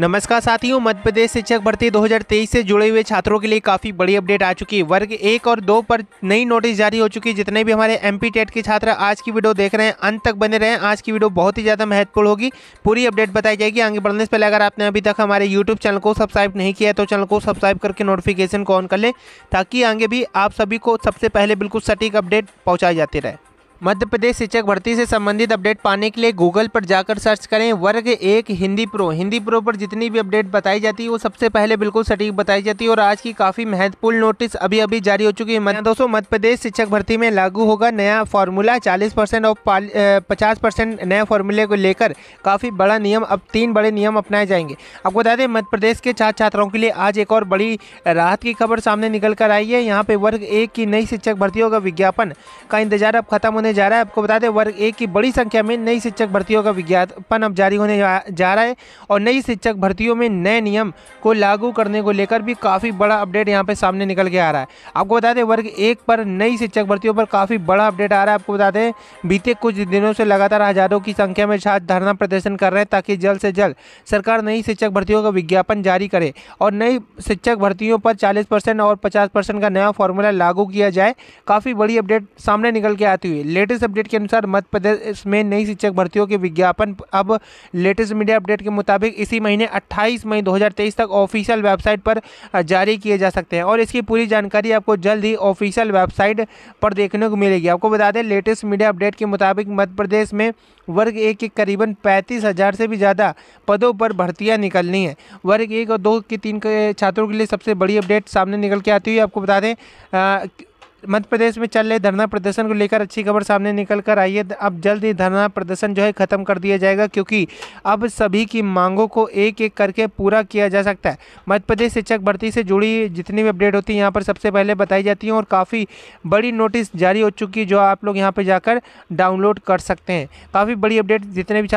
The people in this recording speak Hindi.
नमस्कार साथियों, मध्य प्रदेश शिक्षक भर्ती 2023 से जुड़े हुए छात्रों के लिए काफ़ी बड़ी अपडेट आ चुकी है। वर्ग एक और दो पर नई नोटिस जारी हो चुकी है, जितने भी हमारे एमपी टेट के छात्र आज की वीडियो देख रहे हैं, अंत तक बने रहे। आज की वीडियो बहुत ही ज़्यादा महत्वपूर्ण होगी। पूरी अपडेट बताई जाएगी। आगे बढ़ने से पहले अगर आपने अभी तक हमारे यूट्यूब चैनल को सब्सक्राइब नहीं किया तो चैनल को सब्सक्राइब करके नोटिफिकेशन को ऑन कर लें, ताकि आगे भी आप सभी को सबसे पहले बिल्कुल सटीक अपडेट पहुँचाई जाती रहे। मध्य प्रदेश शिक्षक भर्ती से संबंधित अपडेट पाने के लिए गूगल पर जाकर सर्च करें वर्ग एक हिंदी प्रो। हिंदी प्रो पर जितनी भी अपडेट बताई जाती है, वो सबसे पहले बिल्कुल सटीक बताई जाती है और आज की काफ़ी महत्वपूर्ण नोटिस अभी अभी जारी हो चुकी है। दोस्तों, मध्य प्रदेश शिक्षक भर्ती में लागू होगा नया फार्मूला चालीस परसेंट और पचास परसेंट नए फार्मूले को लेकर काफ़ी बड़ा नियम, अब तीन बड़े नियम अपनाए जाएँगे। आपको बता दें, मध्य प्रदेश के छात्र छात्राओं के लिए आज एक और बड़ी राहत की खबर सामने निकल कर आई है। यहाँ पे वर्ग एक की नई शिक्षक भर्तियों का विज्ञापन का इंतज़ार अब खत्म होने होने जा रहा है। आपको बता दें, वर्ग एक की बड़ी संख्या में नई शिक्षक भर्तियों का विज्ञापन अब जारी होने जा रहा है और नई शिक्षक भर्तियों में नए नियम को लागू करने को लेकर भी काफ़ी बड़ा अपडेट यहाँ पे सामने निकल के आ रहा है। आपको बता दें, वर्ग एक पर नई शिक्षक भर्तियों पर काफ़ी बड़ा अपडेट आ रहा है। आपको बता दें, बीते कुछ दिनों से लगातार हज़ारों की संख्या में छात्र धरना प्रदर्शन कर रहे हैं ताकि जल्द से जल्द सरकार नई शिक्षक भर्तियों का विज्ञापन जारी करे और नई शिक्षक भर्तियों पर चालीस और पचास का नया फॉर्मूला लागू किया जाए। काफ़ी बड़ी अपडेट सामने निकल के आती हुई लेटेस्ट अपडेट के अनुसार मध्य प्रदेश में नई शिक्षक भर्तियों के विज्ञापन अब लेटेस्ट मीडिया अपडेट के मुताबिक इसी महीने 28 मई 2023 तक ऑफिशियल वेबसाइट पर जारी किए जा सकते हैं। और इसकी पूरी जानकारी आपको जल्द ही ऑफिशियल वेबसाइट पर देखने को मिलेगी। आपको बता दें, लेटेस्ट मीडिया अपडेट के मुताबिक मध्य प्रदेश में वर्ग एक के करीबन पैंतीस हज़ार से भी ज़्यादा पदों पर भर्तियाँ निकलनी है। वर्ग एक और दो के तीन के छात्रों के लिए सबसे बड़ी अपडेट सामने निकल के आती हुई आपको बता दें मध्य प्रदेश में चल रहे धरना प्रदर्शन को लेकर अच्छी खबर सामने निकल कर आई है। अब जल्द ही धरना प्रदर्शन जो है ख़त्म कर दिया जाएगा, क्योंकि अब सभी की मांगों को एक एक करके पूरा किया जा सकता है। मध्य प्रदेश शिक्षक भर्ती से जुड़ी जितनी भी अपडेट होती है, यहाँ पर सबसे पहले बताई जाती हैं और काफ़ी बड़ी नोटिस जारी हो चुकी है, जो आप लोग यहाँ पर जाकर डाउनलोड कर सकते हैं। काफ़ी बड़ी अपडेट जितने भी